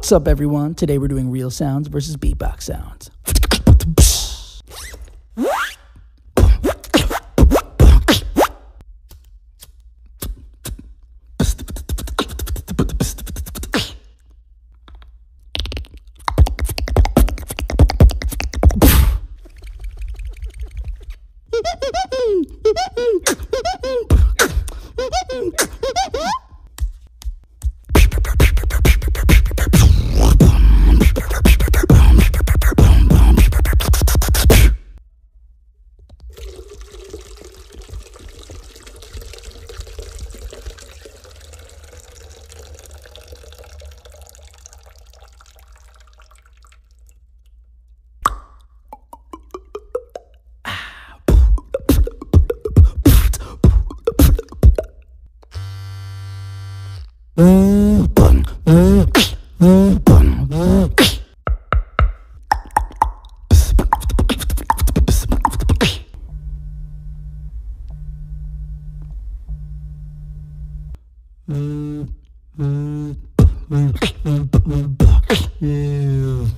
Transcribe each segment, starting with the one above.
What's up, everyone? Today we're doing real sounds versus beatbox sounds. Yeah.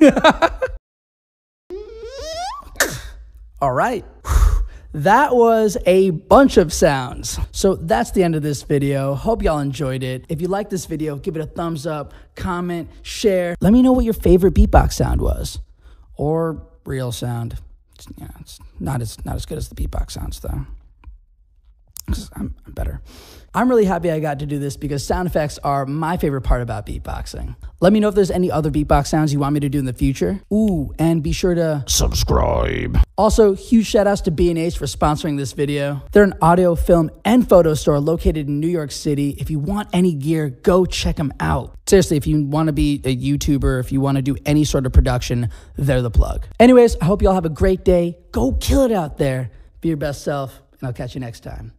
All right. That was a bunch of sounds. So that's the end of this video. Hope y'all enjoyed it. If you like this video, give it a thumbs up, comment, share. Let me know what your favorite beatbox sound was or real sound. It's, yeah, it's not as not as good as the beatbox sounds though. I'm, I'm better. I'm really happy I got to do this because sound effects are my favorite part about beatboxing. Let me know if there's any other beatbox sounds you want me to do in the future. Ooh, and be sure to subscribe. also, huge shout outs to B&H for sponsoring this video. They're an audio, film, and photo store located in New York City. If you want any gear, go check them out. Seriously, if you want to be a YouTuber, if you want to do any sort of production, they're the plug. Anyways, I hope y'all have a great day. Go kill it out there. Be your best self, and I'll catch you next time.